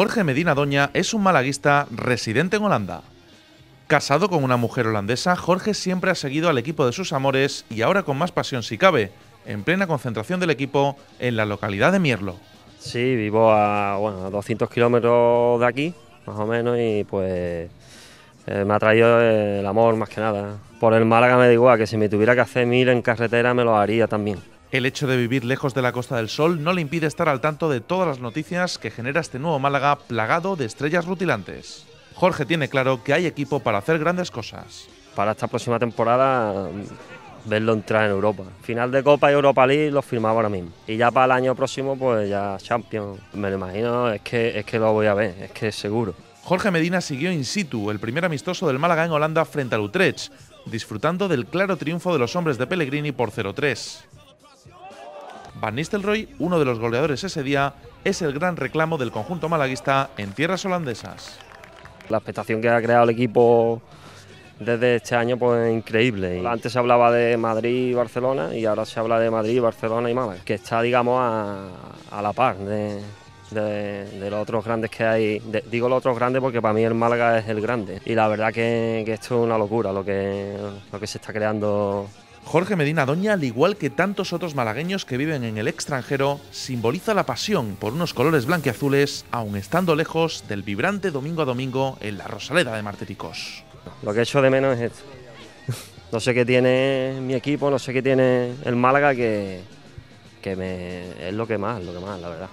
Jorge Medina Doña es un malaguista residente en Holanda. Casado con una mujer holandesa, Jorge siempre ha seguido al equipo de sus amores y ahora con más pasión si cabe, en plena concentración del equipo en la localidad de Mierlo. Sí, vivo a, bueno, a 200 kilómetros de aquí, más o menos, y pues eh, me ha traído el amor más que nada. Por el Málaga me da igual, que si me tuviera que hacer mil en carretera me lo haría también. El hecho de vivir lejos de la Costa del Sol no le impide estar al tanto de todas las noticias que genera este nuevo Málaga plagado de estrellas rutilantes. Jorge tiene claro que hay equipo para hacer grandes cosas. Para esta próxima temporada, verlo entrar en Europa. Final de Copa y Europa League lo firmaba ahora mismo. Y ya para el año próximo, pues ya Champions. Me lo imagino, es que, es que lo voy a ver, es que seguro. Jorge Medina siguió in situ el primer amistoso del Málaga en Holanda frente al Utrecht, disfrutando del claro triunfo de los hombres de Pellegrini por 0-3. Van Nistelrooy, uno de los goleadores ese día, es el gran reclamo del conjunto malaguista en tierras holandesas. La expectación que ha creado el equipo desde este año pues es increíble. Antes se hablaba de Madrid y Barcelona y ahora se habla de Madrid, Barcelona y Málaga, que está digamos a, la par de, los otros grandes que hay. digo los otros grandes porque para mí el Málaga es el grande. Y la verdad que, esto es una locura lo que se está creando Jorge Medina Doña, al igual que tantos otros malagueños que viven en el extranjero, simboliza la pasión por unos colores blanqueazules, aun estando lejos del vibrante domingo a domingo en la Rosaleda de Martiricos. Lo que echo de menos es esto. No sé qué tiene mi equipo, no sé qué tiene el Málaga, que, es lo que más, lo que más, la verdad.